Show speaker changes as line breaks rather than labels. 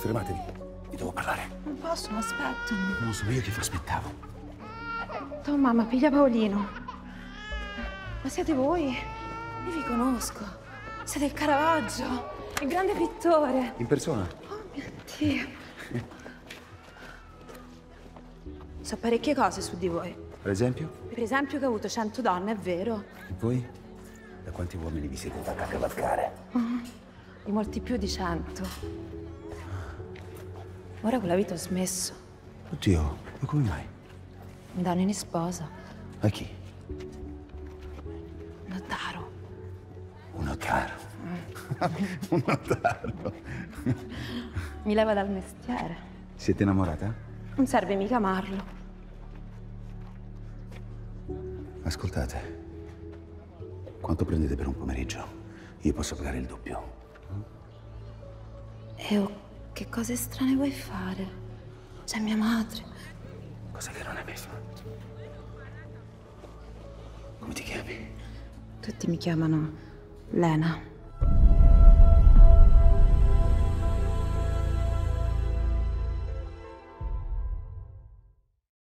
Fermatevi. Vi devo parlare.
Non posso, aspettami.
Non sono io che vi aspettavo.
Tu, mamma, piglia Paolino. Ma siete voi? Io vi conosco. Siete il Caravaggio, il grande pittore.
In persona?
Oh mio Dio. So parecchie cose su di voi.
Per esempio?
Per esempio che ho avuto cento donne, è vero?
E voi? Da quanti uomini vi siete fatti accavalcare?
Di molti più di cento. Ora con la vita ho smesso.
Oddio, ma come mai?
Un danno in sposa.
A chi?
Notaro.
Un notaro. Un notaro.
Mi leva dal mestiere.
Siete innamorata?
Non serve mica amarlo.
Ascoltate. Quanto prendete per un pomeriggio? Io posso pagare il doppio.
E oh, che cose strane vuoi fare? C'è mia madre.
Cosa che non hai mai fatto? Come ti chiami?
Tutti mi chiamano Lena.